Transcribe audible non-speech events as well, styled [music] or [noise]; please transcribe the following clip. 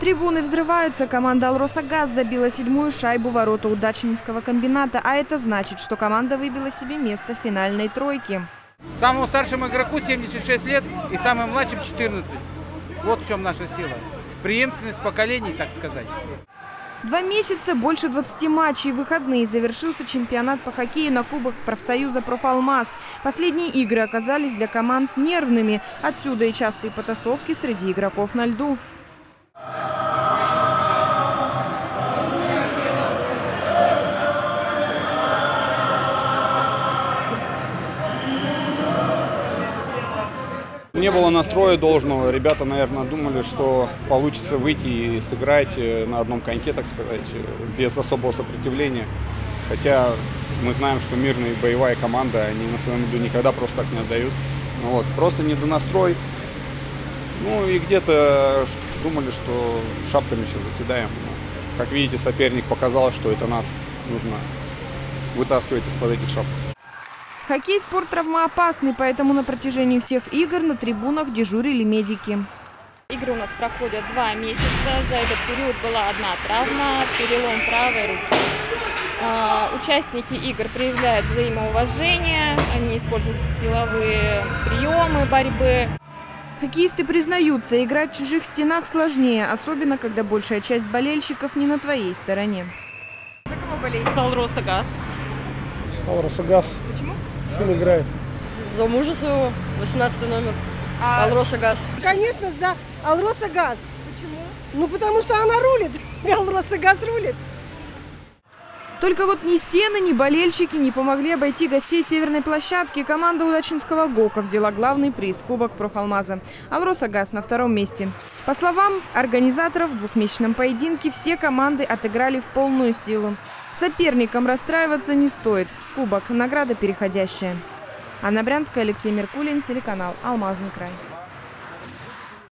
разрываются. Команда «Алроса Газ» забила седьмую шайбу ворота удачнинского комбината. А это значит, что команда выбила себе место в финальной тройке. Самому старшему игроку 76 лет и самым младшим 14. Вот в чем наша сила. Преемственность поколений, так сказать. Два месяца, больше 20 матчей. Выходные завершился чемпионат по хоккею на Кубок профсоюза «Профалмаз». Последние игры оказались для команд нервными. Отсюда и частые потасовки среди игроков на льду. Не было настроя должного. Ребята, наверное, думали, что получится выйти и сыграть э, на одном коньке, так сказать, э, без особого сопротивления. Хотя мы знаем, что мирная и боевая команда, они на своем льду никогда просто так не отдают. Ну вот, просто недонастрой. Ну и где-то думали, что шапками сейчас закидаем. Как видите, соперник показал, что это нас нужно вытаскивать из-под этих шапок. Хоккей – спорт травмоопасный, поэтому на протяжении всех игр на трибунах дежурили медики. Игры у нас проходят два месяца. За этот период была одна травма, перелом правой руки. А, участники игр проявляют взаимоуважение, они используют силовые приемы борьбы. Хоккеисты признаются, играть в чужих стенах сложнее, особенно когда большая часть болельщиков не на твоей стороне. За кого болеете? За Алроса Алроса Газ. Почему? Сын играет. За мужа своего, 18 номер. А... Алроса Газ. Конечно, за Алроса Газ. Почему? Ну, потому что она рулит. [laughs] Алроса Газ рулит. Только вот ни стены, ни болельщики не помогли обойти гостей северной площадки. Команда Удачинского ГОКа взяла главный приз – Кубок Профалмаза. Алроса Газ на втором месте. По словам организаторов, в двухмесячном поединке все команды отыграли в полную силу. Соперникам расстраиваться не стоит. Кубок – награда переходящая. Анна Брянская, Алексей Меркулин, телеканал «Алмазный край».